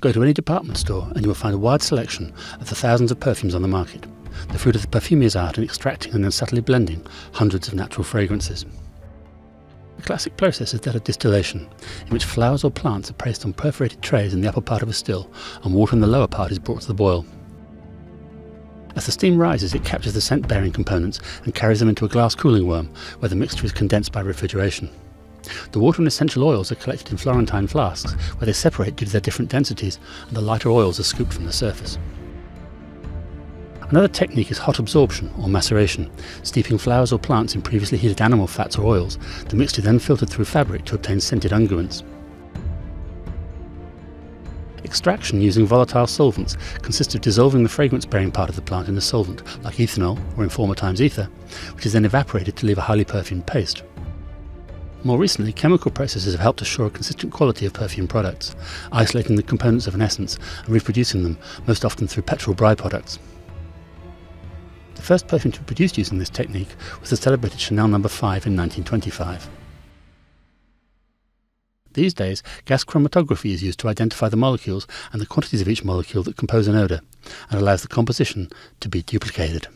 Go to any department store and you will find a wide selection of the thousands of perfumes on the market, the fruit of the perfumer's art in extracting and then subtly blending hundreds of natural fragrances. The classic process is that of distillation, in which flowers or plants are placed on perforated trays in the upper part of a still, and water in the lower part is brought to the boil. As the steam rises, it captures the scent bearing components and carries them into a glass cooling worm, where the mixture is condensed by refrigeration. The water and essential oils are collected in Florentine flasks, where they separate due to their different densities, and the lighter oils are scooped from the surface. Another technique is hot absorption or maceration, steeping flowers or plants in previously heated animal fats or oils, the mixture then filtered through fabric to obtain scented unguents. Extraction using volatile solvents consists of dissolving the fragrance bearing part of the plant in a solvent, like ethanol or in former times ether, which is then evaporated to leave a highly perfumed paste. More recently, chemical processes have helped assure a consistent quality of perfume products, isolating the components of an essence and reproducing them, most often through petrol byproducts. The first perfume to be produced using this technique was the celebrated Chanel No. 5 in 1925. These days, gas chromatography is used to identify the molecules and the quantities of each molecule that compose an odour, and allows the composition to be duplicated.